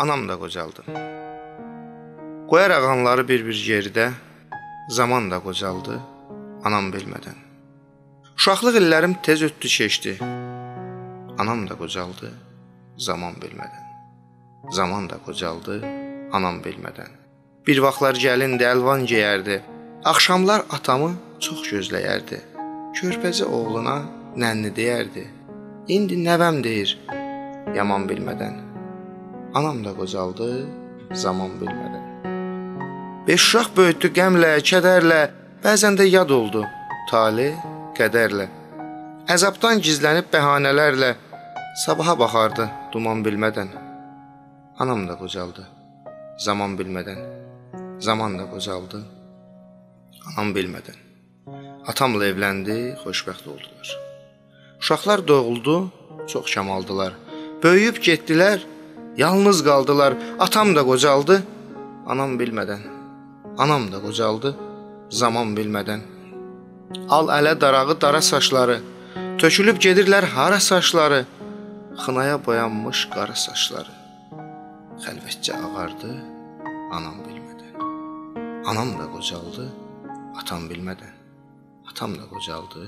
Anam da qocaldı. Qoyar ağanları bir-bir yerdə, zaman da qocaldı, anam bilmədən. Uşaqlıq illərim tez ötdü keçdi. Anam da qocaldı, zaman bilmədən. Zaman da qocaldı, anam bilmədən. Bir vaxtlar gəlindi, əlvan geyərdi. Axşamlar atamı çox gözləyərdi. Körpəzi oğluna nənni deyərdi. İndi nəvəm deyir, yaman bilmədən. Anam da qocaldı, zaman bilmədən. Beş uşaq böyütdü qəmlə, kədərlə, bəzən də yad oldu. Tale, qədərlə. Əzabdan gizlənib bəhanələrlə sabaha baxardı duman bilmədən. Anam da qocaldı, zaman bilmədən. Zaman da qocaldı, anam bilmədən. Atamla evləndi, xoşbəxt oldular. Uşaqlar doğuldu, çox kamaldılar. Böyüyüb getdilər, yalnız qaldılar. Atam da qocaldı, anam bilmədən. Anam da qocaldı, zaman bilmədən. Al ələ darağı dara saçları, tökülüb gedirlər hara saçları, xınaya boyanmış qara saçları. Xəlvətcə ağardı, anam bilmədən. Anam da qocaldı, atam bilmədən. Atam da qocaldı,